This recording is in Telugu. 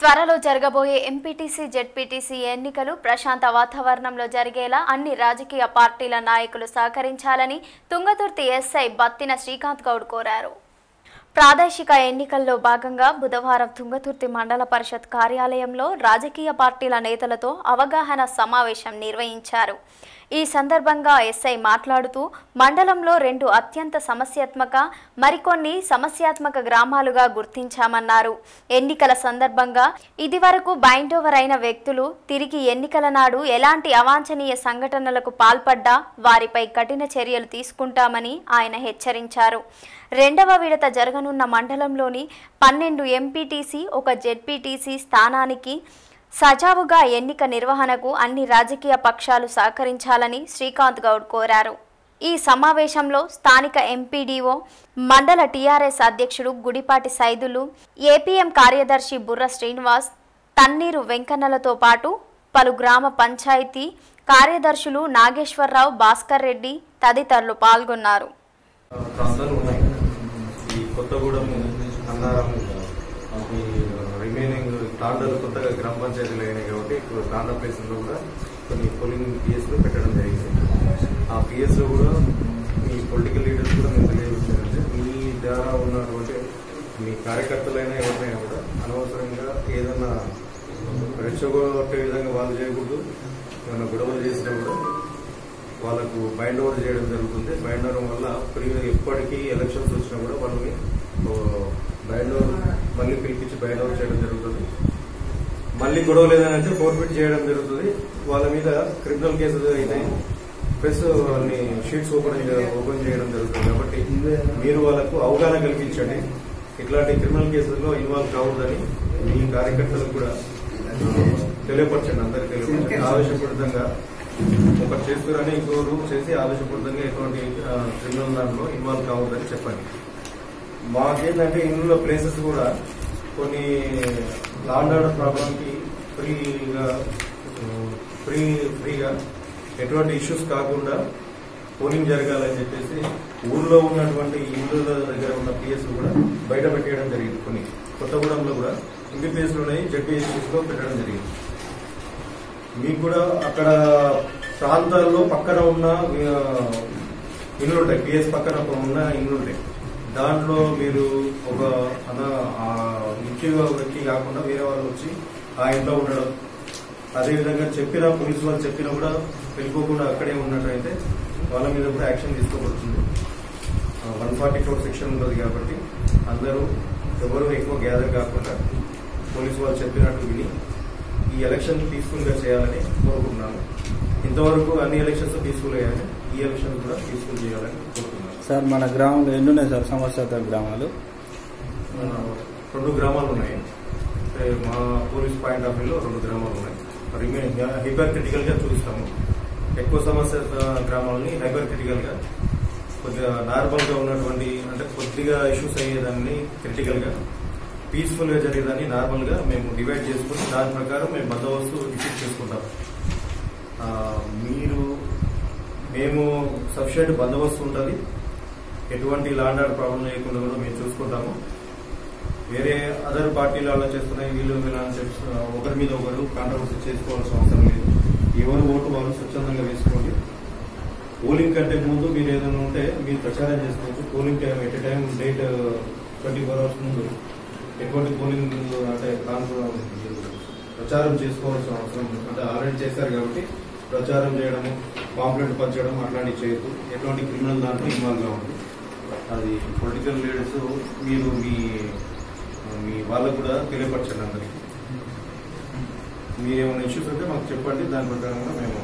త్వరలో జరగబోయే ఎంపీటీసీ జెడ్పీటీసీ ఎన్నికలు ప్రశాంత వాతావరణంలో జరిగేలా అన్ని రాజకీయ పార్టీల నాయకులు సహకరించాలని తుంగతుర్తి ఎస్ఐ బత్తిన శ్రీకాంత్ గౌడ్ కోరారు. ప్రాదేశిక ఎన్నికల్లో భాగంగా బుధవారం తుంగతుర్తి మండల పరిషత్ కార్యాలయంలో రాజకీయ పార్టీల నేతలతో అవగాహన సమావేశం నిర్వహించారు. ఈ సందర్భంగా ఎస్ఐ మాట్లాడుతూ మండలంలో రెండు అత్యంత సమస్యాత్మక మరికొన్ని సమస్యాత్మక గ్రామాలుగా గుర్తించామన్నారు. ఎన్నికల సందర్భంగా ఇదివరకు బైండోవర్ అయిన వ్యక్తులు తిరిగి ఎన్నికల నాడు ఎలాంటి అవాంఛనీయ సంఘటనలకు పాల్పడ్డా వారిపై కఠిన చర్యలు తీసుకుంటామని ఆయన హెచ్చరించారు. రెండవ విడత జరగను జరగనున్న మండలంలోని పన్నెండు ఎంపీటీసీ ఒక జెడ్పీటీసీ స్థానానికి సజావుగా ఎన్నిక నిర్వహణకు అన్ని రాజకీయ పక్షాలు సహకరించాలని శ్రీకాంత్ గౌడ్ కోరారు. ఈ సమావేశంలో స్థానిక ఎంపీడీఓ మండల టీఆర్ఎస్ అధ్యక్షుడు గుడిపాటి సైదులు ఏపీఎం కార్యదర్శి బుర్ర శ్రీనివాస్ తన్నీరు వెంకన్నలతో పాటు పలు గ్రామ పంచాయతీ కార్యదర్శులు నాగేశ్వరరావు భాస్కర్ రెడ్డి తదితరులు పాల్గొన్నారు. అన్నారం మనకి రిమైనింగ్ తాండాలు కొత్తగా గ్రామ పంచాయతీలు అయినాయి కాబట్టి ఇప్పుడు తాండా ప్లేసుల్లో కూడా కొన్ని పోలింగ్ పిఎస్లు పెట్టడం జరిగింది. ఆ పిఎస్లో కూడా మీ పొలిటికల్ లీడర్స్ కూడా మేము తెలియజేస్తారంటే మీ ద్వారా ఉన్నటువంటి మీ కార్యకర్తలైనా ఎవరినైనా కూడా అనవసరంగా ఏదైనా రెచ్చగొట్టే విధంగా వాళ్ళు చేయకూడదు ఏమైనా గొడవలు చేసినా కూడా వాళ్ళకు బైండ్ ఓవర్ చేయడం జరుగుతుంది. బైండ్ ఓవర్ వల్ల ప్రీ ఎప్పటికీ ఎలక్షన్స్ వచ్చినా కూడా వాళ్ళని బయట మళ్ళీ పిలిపించి బయట చేయడం జరుగుతుంది. మళ్ళీ గొడవ లేదని అంటే ఫోర్ఫిట్ చేయడం జరుగుతుంది. వాళ్ళ మీద క్రిమినల్ కేసులు అయితే ప్లస్ వాళ్ళని షీట్స్ ఓపెన్ ఓపెన్ చేయడం జరుగుతుంది. కాబట్టి మీరు వాళ్ళకు అవగాహన కల్పించండి. ఇట్లాంటి క్రిమినల్ కేసుల్లో ఇన్వాల్వ్ కావద్దని మీ కార్యకర్తలకు కూడా తెలియపరచండి. అందరికి తెలియపరచండి. ఆవేశపూరితంగా ఒకటి ఇంకో ఇంకోరు చేసి ఆవేశపూరితంగా ఎటువంటి క్రిమినల్ దాంట్లో ఇన్వాల్వ్ కావద్దని చెప్పండి. మాకేంటంటే ఇందులో ప్లేసెస్ కూడా కొన్ని లాండ్ ఆర్డర్ ప్రాబ్లంకి ఫ్రీగా ఫ్రీ ఫ్రీగా ఎటువంటి ఇష్యూస్ కాకుండా పోలింగ్ జరగాలని చెప్పేసి ఊర్లో ఉన్నటువంటి ఇండ్ల దగ్గర ఉన్న పిఎస్ కూడా బయట పెట్టేయడం జరిగింది కొన్ని. కొత్తగూడెంలో కూడా ఎంబీపీఎస్ ఉన్నాయి జడ్పీఎస్సీస్లో పెట్టడం జరిగింది. మీకు కూడా అక్కడ ప్రాంతాల్లో పక్కన ఉన్న ఆ, ఇల్లు ఉంటాయి పిఎస్ పక్కన ఉన్న ఇల్లు ఉంటాయి దాంట్లో మీరు ఒక అన ఆ వ్యక్తి కాకుండా వేరే వాళ్ళు వచ్చి ఆ ఇంట్లో ఉండడం. అదేవిధంగా చెప్పిన పోలీసు వాళ్ళు చెప్పినా కూడా వెళ్ళిపోకుండా అక్కడే ఉన్నట్టయితే వాళ్ళ మీద కూడా యాక్షన్ తీసుకోబడుతుంది. వన్ ఫార్టీ ఫోర్ సెక్షన్ ఉంటుంది కాబట్టి అందరూ ఎవరు ఎక్కువ గ్యాదర్ కాకుండా పోలీసు వాళ్ళు చెప్పినట్టు విని ఈ ఎలక్షన్ పీస్ఫుల్గా చేయాలని కోరుకుంటున్నాను. ఇంతవరకు అన్ని ఎలక్షన్స్ పీస్ఫుల్ అయ్యాయని ఈ కూడా చేయాలని సార్ మన గ్రామంలో ఎన్ని ఉన్నాయి సార్ సమస్యాత్మక గ్రామాలు? రెండు గ్రామాలు ఉన్నాయి. మా పోలీస్ పాయింట్ ఆఫ్ వ్యూలో రెండు గ్రామాలు ఉన్నాయి. రిమైన్ హైపర్ క్రిటికల్గా చూపిస్తాము ఎక్కువ సమస్య గ్రామాలని హైపర్ క్రిటికల్గా కొద్దిగా నార్మల్గా ఉన్నటువంటి అంటే కొద్దిగా ఇష్యూస్ అయ్యేదాన్ని క్రిటికల్గా పీస్ఫుల్గా జరిగేదాన్ని నార్మల్గా మేము డివైడ్ చేసుకుని దాని ప్రకారం మేము బందోబస్తు డిసైడ్ చేసుకుంటాం. మీరు మేము సఫిషియెంట్ బందోబస్తు ఉంటుంది. ఎటువంటి లాండ్ ఆర్డర్ ప్రాబ్లం లేకుండా కూడా మేము చూసుకుంటాము. వేరే అదర్ పార్టీలు అలా చేస్తున్నాయి. వీళ్ళు వీళ్ళు చెప్పి ఒకరి మీద ఒకరు కాంట్రవర్సీ చేసుకోవాల్సిన అవసరం లేదు. ఎవరు ఓటు వాళ్ళు స్వచ్ఛందంగా వేసుకోండి. పోలింగ్ కంటే ముందు మీరు ఏదైనా ఉంటే మీరు ప్రచారం చేసుకోవచ్చు. Polling time at time date twenty four hours ముందు ఎటువంటి పోలింగ్ అంటే ప్రచారం చేసుకోవాల్సిన అవసరం అంటే ఆల్రెడీ చేశారు కాబట్టి ప్రచారం చేయడము పాంప్లెట్ పంచడం అట్లాంటివి చేయొద్దు. ఎటువంటి క్రిమినల్ దాంట్లో ఇన్వాల్వ్ ఉంది అది పొలిటికల్ లీడర్స్ మీరు మీ మీ వాళ్ళకు కూడా తెలియపరచండి అందరికీ. మీరేమైనా ఏమైనా ఇష్యూస్ ఉంటే మాకు చెప్పండి. దాని ప్రకారంగా మేము